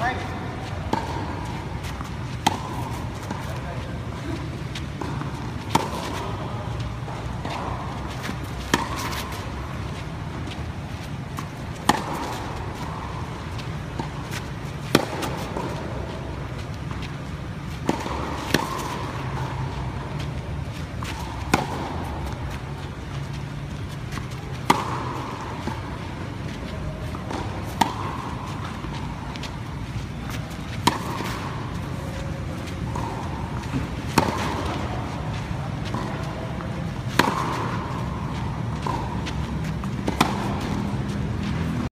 Right.